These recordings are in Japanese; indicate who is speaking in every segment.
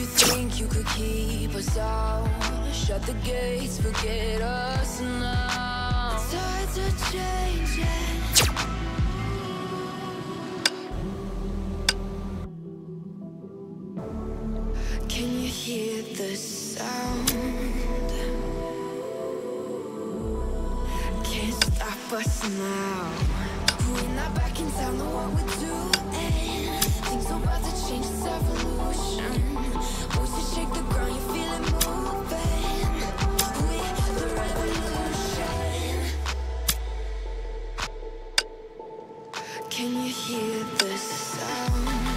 Speaker 1: you think you could keep us out? Shut the gates, forget us now. Tides are changing. Can you hear the sound? Can't stop us now. We're not back in town, know what we're doing. About to change, shake the ground, you feel it moving. The revolution. Can you hear the sound?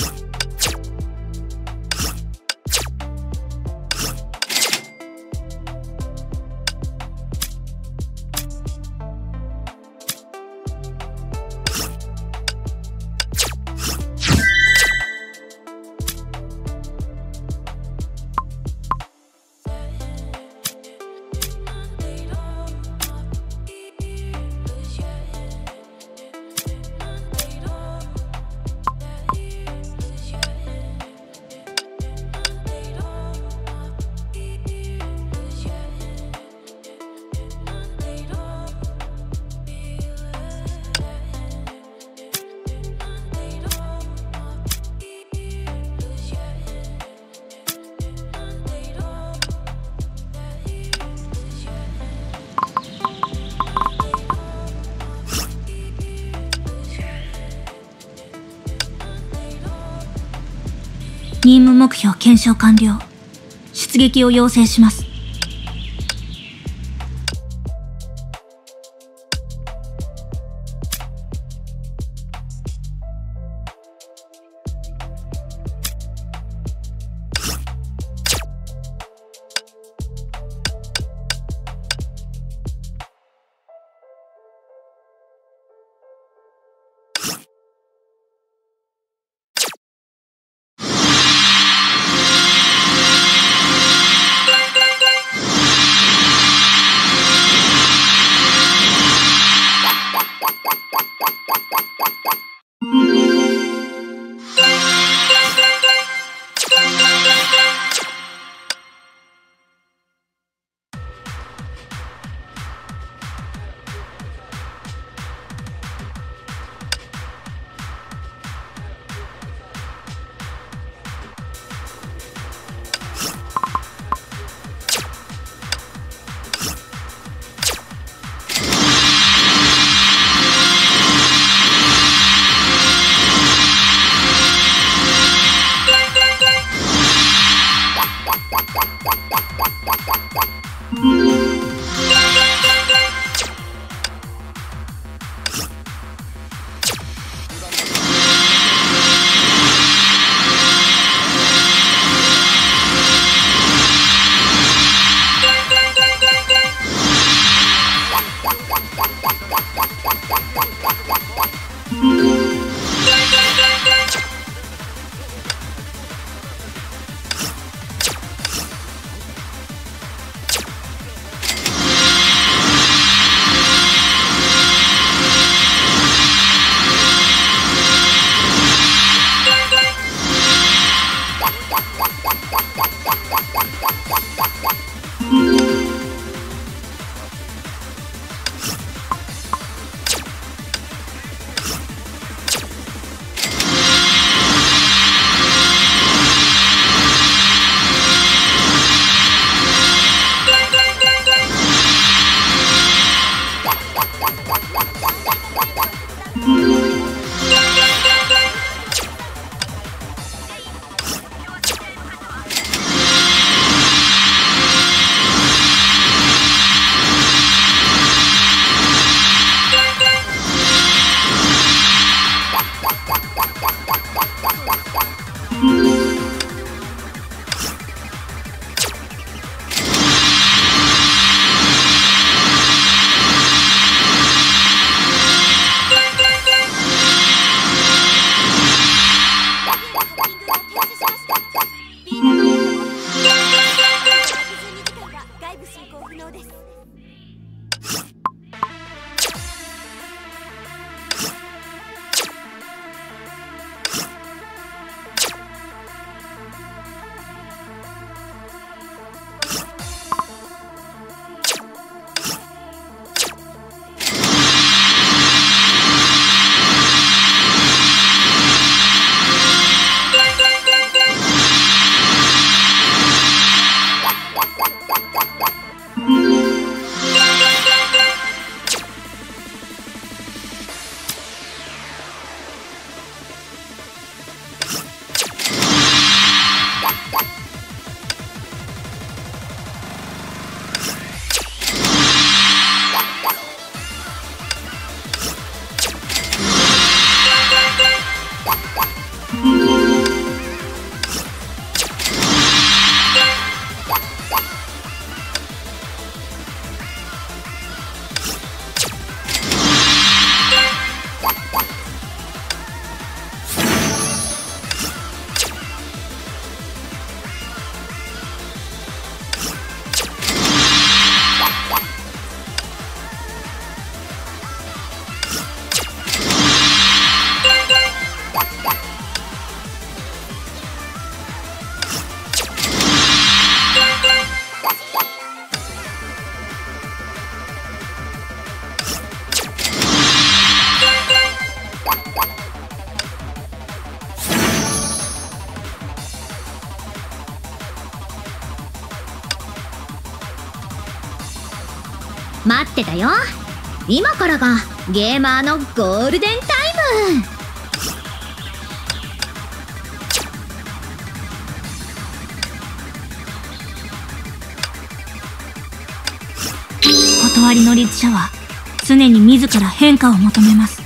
Speaker 2: look 目標検証完了。出撃を要請します。
Speaker 3: ってたよ。今からがゲーマーのゴールデンタイム。
Speaker 4: 断りの律者は常に自ら変化を求めます。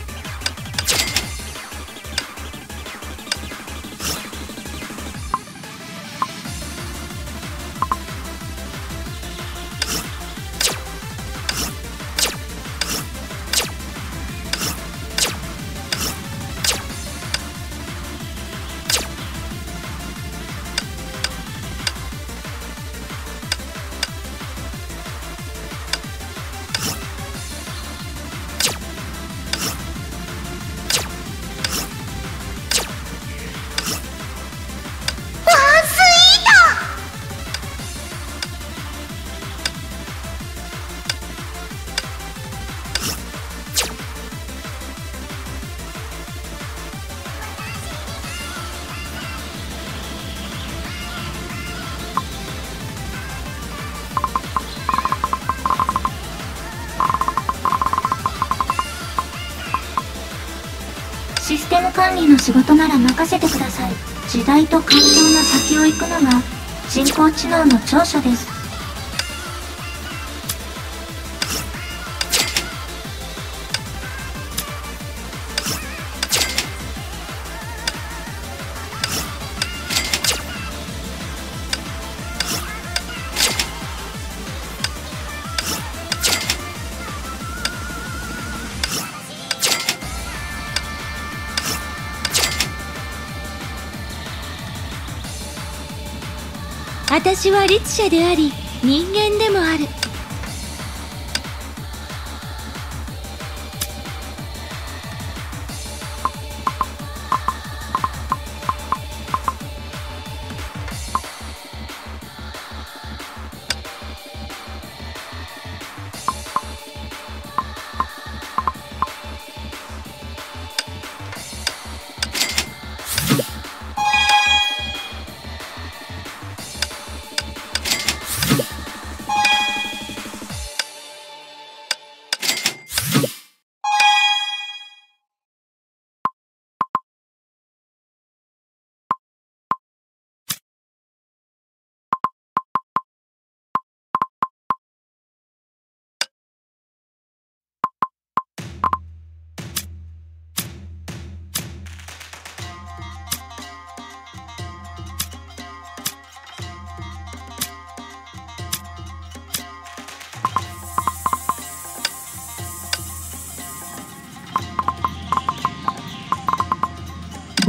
Speaker 2: 財管理の仕事なら任せてください。時代と環境の先を行くのが人工知能の長所です。
Speaker 3: 私は律者であり人間でもある。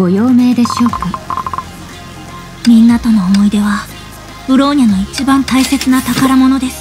Speaker 2: ご用命でしょうか？
Speaker 4: みんなとの思い出はブローニャの一番大切な宝物です。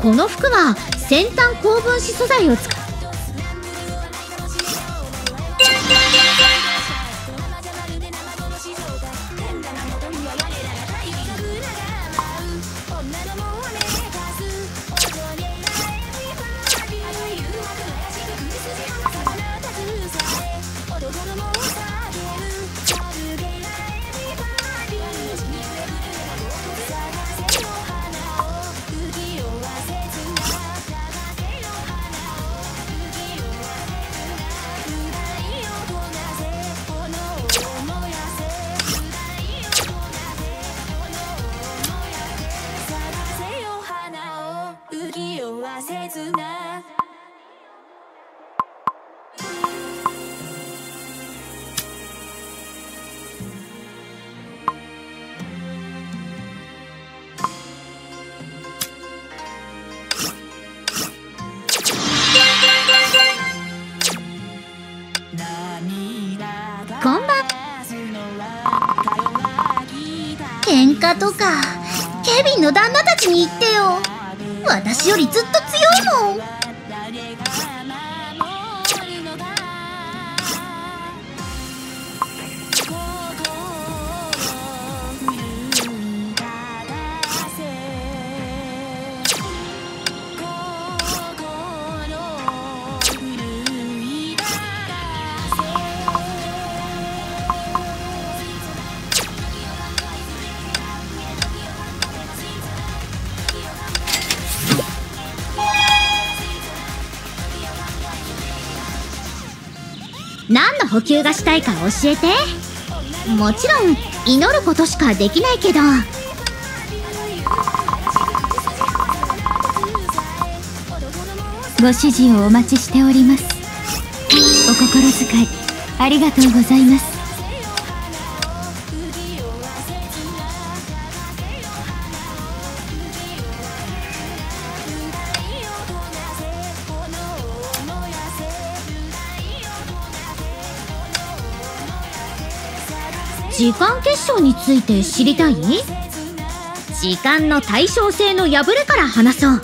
Speaker 1: この
Speaker 4: 服は先端高分子素材を使っ
Speaker 3: 切な。
Speaker 4: こんばん喧嘩とかケビンの旦那たちに言ってよ。私よりずっと強い補給がしたいか教えて。もちろん祈ることしかできないけど。
Speaker 5: ご指示をお待ちしております。お心遣いありがとうございます。
Speaker 4: 時間結晶について知りたい？時間の対称性の破れから話そう。